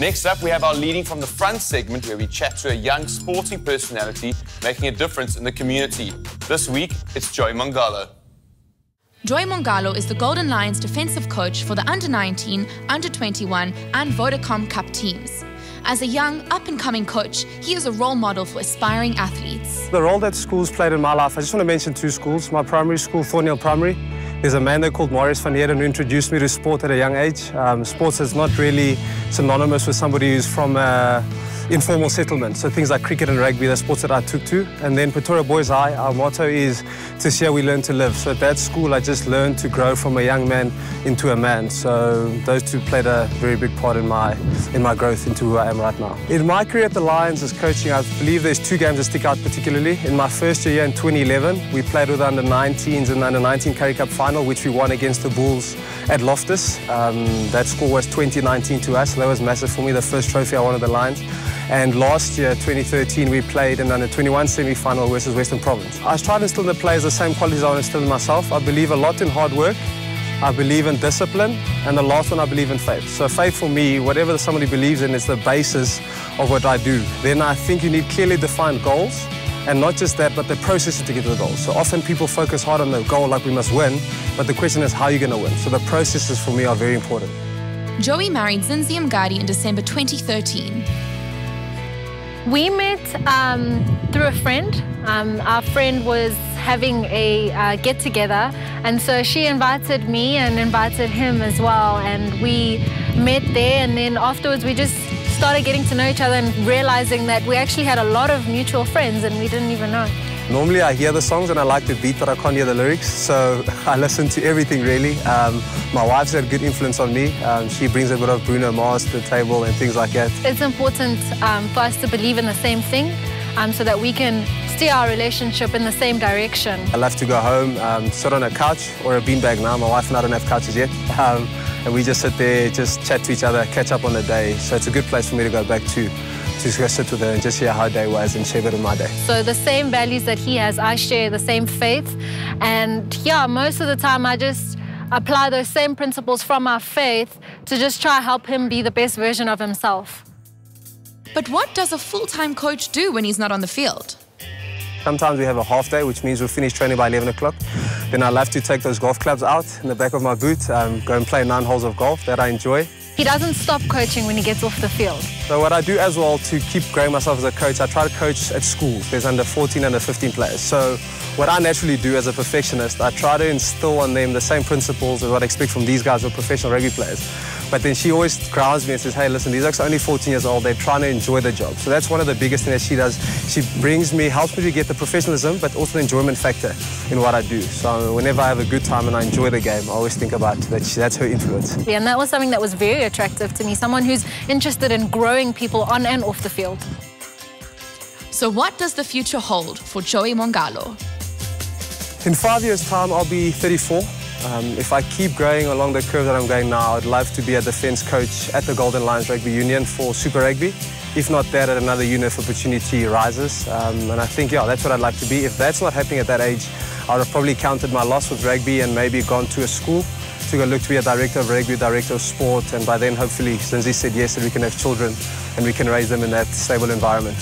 Next up, we have our Leading from the Front segment where we chat to a young sporting personality making a difference in the community. This week, it's Joey Mongalo. Joey Mongalo is the Golden Lions defensive coach for the under 19, under 21, and Vodacom Cup teams. As a young, up and coming coach, he is a role model for aspiring athletes. The role that schools played in my life, I just want to mention two schools. My primary school, Thornhill Primary. There's a man there called Marius van Heerden who introduced me to sport at a young age. Um, sports is not really synonymous with somebody who's from uh, informal settlement. So things like cricket and rugby, the sports that I took to. And then Pretoria Boys High, our motto is, this year we learn to live. So at that school, I just learned to grow from a young man into a man. So those two played a very big part in my, in my growth into who I am right now. In my career at the Lions as coaching, I believe there's two games that stick out particularly. In my first year in 2011, we played with under 19s and under 19 Currie Cup final, which we won against the Bulls at Loftus. Um, that score was 2019 to us. That was massive for me, the first trophy I won at the Lions. And last year, 2013, we played in under 21 semi-final versus Western Province. I tried to instill in the players the same qualities I want to instill in myself. I believe a lot in hard work. I believe in discipline. And the last one, I believe in faith. So faith for me, whatever somebody believes in, is the basis of what I do. Then I think you need clearly defined goals. And not just that, but the process to get to the goal. So often people focus hard on the goal like we must win, but the question is how are you're going to win. So the processes for me are very important. Joey married Zinzi Mgadi in December 2013. We met um, through a friend. Um, our friend was having a uh, get together, and so she invited me and invited him as well. And we met there, and then afterwards, we just started getting to know each other and realizing that we actually had a lot of mutual friends, and we didn't even know. Normally I hear the songs and I like the beat, but I can't hear the lyrics. So I listen to everything really. Um, my wife's had a good influence on me. Um, she brings a bit of Bruno Mars to the table and things like that. It's important um, for us to believe in the same thing um, so that we can steer our relationship in the same direction. I love to go home, um, sit on a couch or a beanbag now. My wife and I don't have couches yet. Um, and we just sit there, just chat to each other, catch up on the day. So it's a good place for me to go back to to go sit with her and just hear how her day was and share a bit my day. So the same values that he has, I share the same faith. And yeah, most of the time I just apply those same principles from our faith to just try help him be the best version of himself. But what does a full-time coach do when he's not on the field? Sometimes we have a half day, which means we'll finish training by 11 o'clock. Then I love to take those golf clubs out in the back of my boot, um, go and play nine holes of golf that I enjoy. He doesn't stop coaching when he gets off the field. So what I do as well to keep growing myself as a coach, I try to coach at school. There's under 14, under 15 players. So what I naturally do as a perfectionist, I try to instill on them the same principles as what I expect from these guys who are professional rugby players. But then she always grounds me and says, hey, listen, these guys are only 14 years old. They're trying to enjoy the job. So that's one of the biggest things that she does. She brings me, helps me to get the professionalism, but also the enjoyment factor in what I do. So whenever I have a good time and I enjoy the game, I always think about that. She, that's her influence. Yeah, and that was something that was very attractive to me, someone who's interested in growing people on and off the field. So what does the future hold for Joey Mongalo? In five years' time, I'll be 34. Um, if I keep growing along the curve that I'm going now, I'd love to be a defence coach at the Golden Lions Rugby Union for Super Rugby. If not that, at another unit if opportunity arises. Um, and I think, yeah, that's what I'd like to be. If that's not happening at that age, I would have probably counted my loss with rugby and maybe gone to a school go look to be a director of rugby, director of sport, and by then, hopefully, Zinzi said yes, that we can have children and we can raise them in that stable environment.